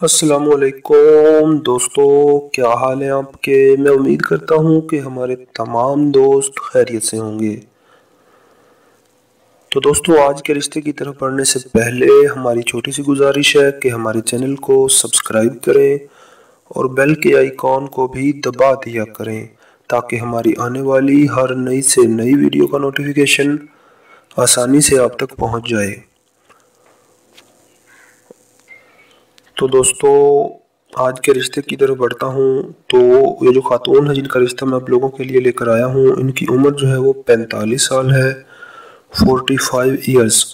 السلام علیکم دوستو، کیا حال ہے آپ کے؟ میں امید کرتا ہوں کہ ہمارے تمام دوست خیریت سے ہوں گے۔ تو دوستو، آج کے رشتے کی طرف پڑھنے سے پہلے ہماری چھوٹی سی گزارش ہے کہ ہمارے چینل کو سبسکرائب کریں اور بیل کے آئیکن کو بھی دبا دیا کریں تاکہ ہماری آنے والی ہر نئی سے نئی ویڈیو کا نوٹیفیکیشن آسانی سے آپ تک پہنچ جائے۔ تو دوستو، آج کے رشتے کی طرف بڑھتا ہوں تو یہ جو خاتون ہے جن کا رشتہ میں آپ لوگوں کے لیے لے کر آیا ہوں، ان کی عمر جو ہے وہ پینتالیس سال ہے فورٹی فائیو ایئرز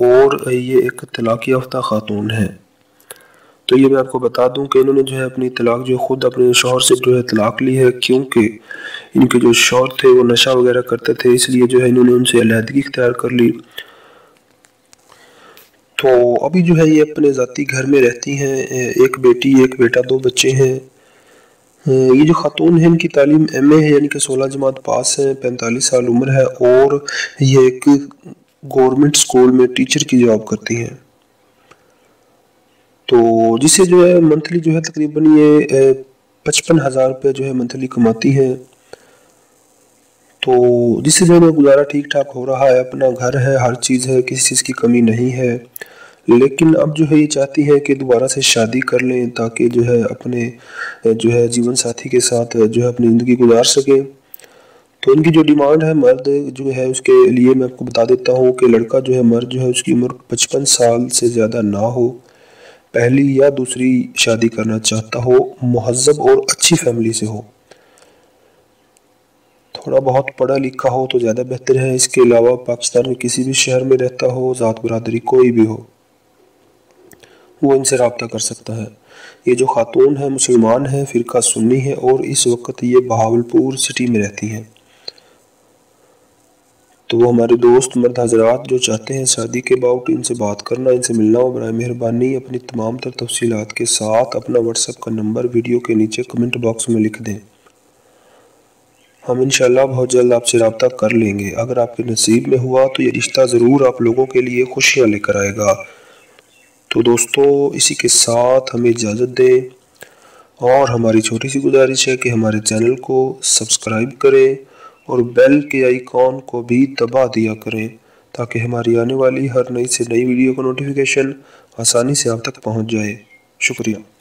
اور یہ ایک طلاق یافتہ خاتون ہے تو یہ میں آپ کو بتا دوں کہ انہوں نے جو ہے اپنی طلاق جو خود اپنے شوہر سے جو ہے طلاق لی ہے۔ کیونکہ ان کے جو شوہر تھے وہ نشہ وغیرہ کرتے تھے، اس لیے جو ہے انہوں نے ان سے علیحدگی اختیار کر لی۔ تو ابھی جو ہے یہ اپنے ذاتی گھر میں رہتی ہیں، ایک بیٹی، ایک بیٹا، دو بچے ہیں۔ ہاں، یہ جو خاتون ہیں، ان کی تعلیم ایم اے ہے یعنی کہ سولہ جماعت پاس ہیں، پینتالیس سال عمر ہے اور یہ ایک گورنمنٹ سکول میں ٹیچر کی جاب کرتی ہیں۔ تو جسے جو ہے منتھلی جو ہے تقریباً یہ پچپن ہزار روپے جو ہے منتھلی کماتی ہیں۔ تو جس سے جو ہے گزارا ٹھیک ٹھاک ہو رہا ہے، اپنا گھر ہے، ہر چیز ہے، کسی چیز کی کمی نہیں ہے۔ لیکن اب جو ہے یہ چاہتی ہے کہ دوبارہ سے شادی کر لیں تاکہ جو ہے اپنے، جو ہے جیون ساتھی کے ساتھ جو ہے اپنی زندگی گزار سکیں۔ تو ان کی جو ڈیمانڈ ہے مرد جو ہے، اس کے لیے میں آپ کو بتا دیتا ہوں کہ لڑکا جو ہے، مرد جو ہے، اس کی عمر پچپن سال سے زیادہ نہ ہو۔ پہلی یا دوسری شادی کرنا چاہتا ہو، مہذب اور اچھی فیملی سے ہو۔ تھوڑا بہت پڑھا لکھا ہو تو زیادہ بہتر ہے۔ اس کے علاوہ پاکستان میں کسی بھی شہر میں رہتا ہو، ذات برادری کوئی بھی ہو، وہ ان سے رابطہ کر سکتا ہے۔ یہ جو خاتون ہے مسلمان ہے فرقہ سنی ہے اور اس وقت یہ بہاولپور سٹی میں رہتی ہیں۔ تو وہ ہمارے دوست، مرد حضرات جو چاہتے ہیں شادی کے باؤٹ ان سے بات کرنا، ان سے ملنا ہو برائے مہربانی اپنی تمام تر تفصیلات کے ساتھ اپنا واٹس اپ کا نمبر ویڈیو کے نیچے کمنٹ باکس میں لکھ دیں۔ ہم انشاءاللہ بہت جلد آپ سے رابطہ کر لیں گے۔ اگر آپ کے نصیب میں ہوا تو یہ رشتہ ضرور آپ لوگوں کے لیے خوشیاں لے کر آئے گا۔ تو دوستو، اسی کے ساتھ ہمیں اجازت دیں اور ہماری چھوٹی سی گزارش ہے کہ ہمارے چینل کو سبسکرائب کریں اور بیل کے آئیکن کو بھی دبا دیا کریں تاکہ ہماری آنے والی ہر نئی سے نئی ویڈیو کا نوٹیفیکیشن آسانی سے آپ تک پہنچ جائے۔ شکریہ۔